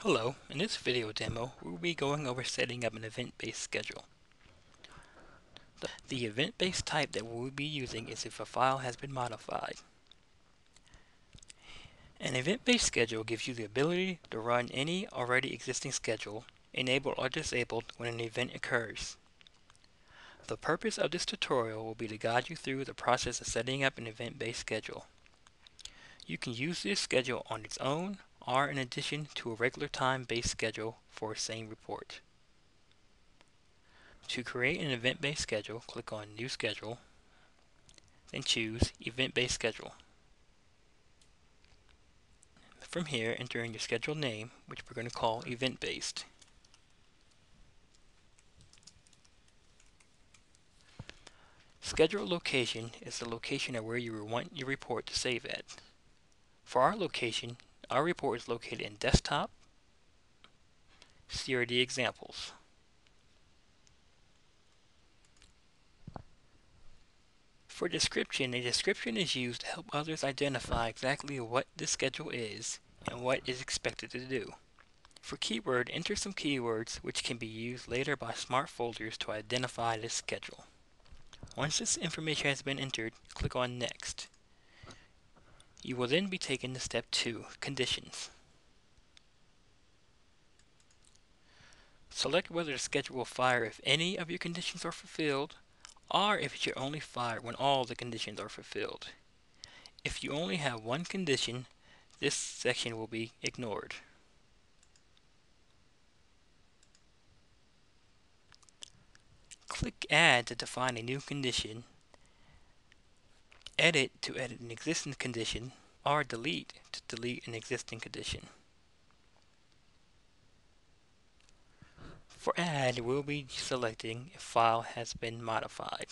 Hello, in this video demo, we'll be going over setting up an event-based schedule. The, the event-based type that we'll be using is if a file has been modified. An event-based schedule gives you the ability to run any already existing schedule, enabled or disabled when an event occurs. The purpose of this tutorial will be to guide you through the process of setting up an event-based schedule. You can use this schedule on its own are in addition to a regular time-based schedule for a same report. To create an event-based schedule, click on New Schedule, then choose Event-Based Schedule. From here, enter in your schedule name, which we're going to call Event-Based. Schedule location is the location of where you want your report to save at. For our location, our report is located in Desktop, CRD Examples. For description, a description is used to help others identify exactly what this schedule is and what is expected to do. For keyword, enter some keywords which can be used later by smart folders to identify this schedule. Once this information has been entered, click on Next. You will then be taken to step 2, Conditions. Select whether the schedule will fire if any of your conditions are fulfilled, or if it should only fire when all the conditions are fulfilled. If you only have one condition, this section will be ignored. Click Add to define a new condition edit to edit an existing condition, or delete to delete an existing condition. For add, we'll be selecting if file has been modified.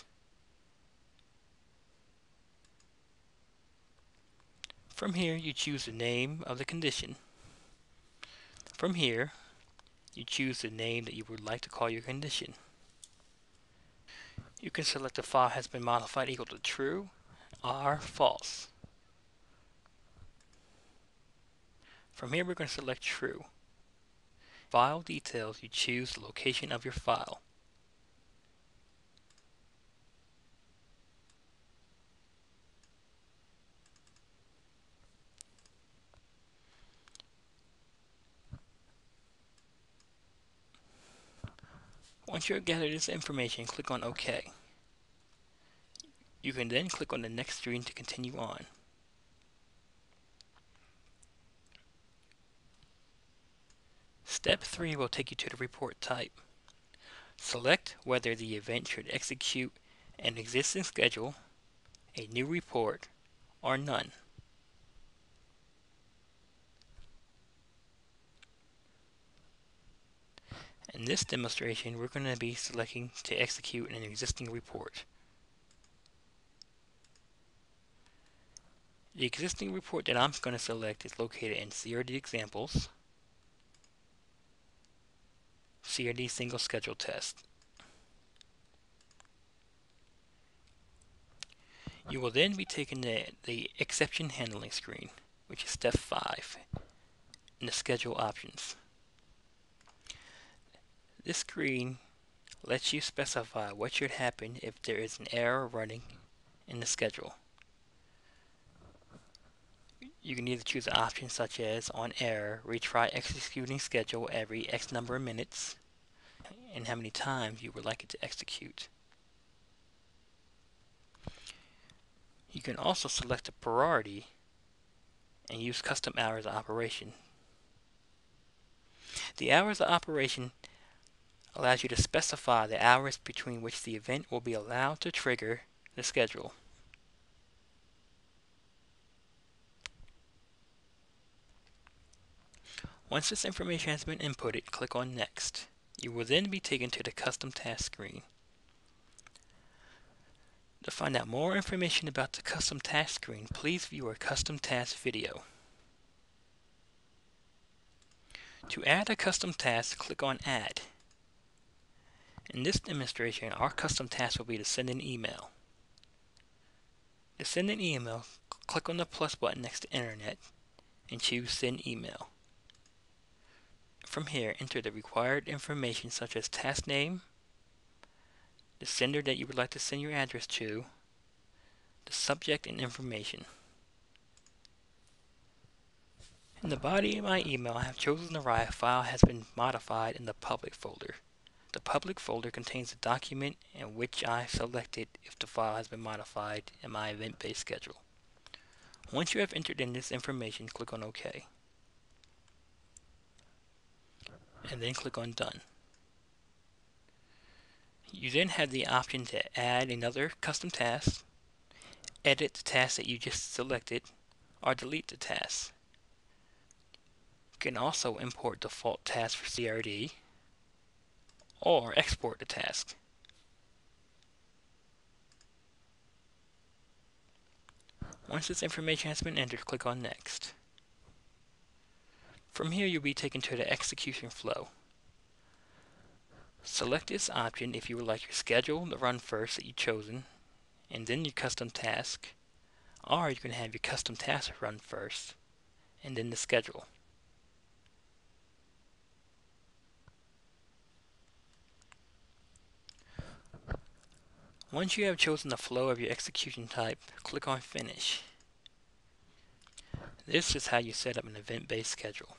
From here, you choose the name of the condition. From here, you choose the name that you would like to call your condition. You can select the file has been modified equal to true are false. From here we're going to select true. File details, you choose the location of your file. Once you have gathered this information, click on OK. You can then click on the next screen to continue on. Step 3 will take you to the report type. Select whether the event should execute an existing schedule, a new report, or none. In this demonstration, we're going to be selecting to execute an existing report. The existing report that I'm going to select is located in CRD examples, CRD single schedule test. You will then be taken to the exception handling screen, which is step 5, in the schedule options. This screen lets you specify what should happen if there is an error running in the schedule. You can either choose options such as on error, retry executing schedule every X number of minutes, and how many times you would like it to execute. You can also select a priority and use custom hours of operation. The hours of operation allows you to specify the hours between which the event will be allowed to trigger the schedule. Once this information has been inputted, click on Next. You will then be taken to the Custom Task screen. To find out more information about the Custom Task screen, please view our Custom Task video. To add a custom task, click on Add. In this demonstration, our custom task will be to send an email. To send an email, click on the plus button next to Internet and choose Send Email. From here, enter the required information such as task name, the sender that you would like to send your address to, the subject and information. In the body of my email, I have chosen the RIA file has been modified in the public folder. The public folder contains the document in which I selected if the file has been modified in my event-based schedule. Once you have entered in this information, click on OK. And then click on Done. You then have the option to add another custom task, edit the task that you just selected, or delete the task. You can also import default tasks for CRD, or export the task. Once this information has been entered, click on Next. From here, you'll be taken to the execution flow. Select this option if you would like your schedule to run first that you've chosen, and then your custom task, or you can have your custom task run first, and then the schedule. Once you have chosen the flow of your execution type, click on Finish. This is how you set up an event-based schedule.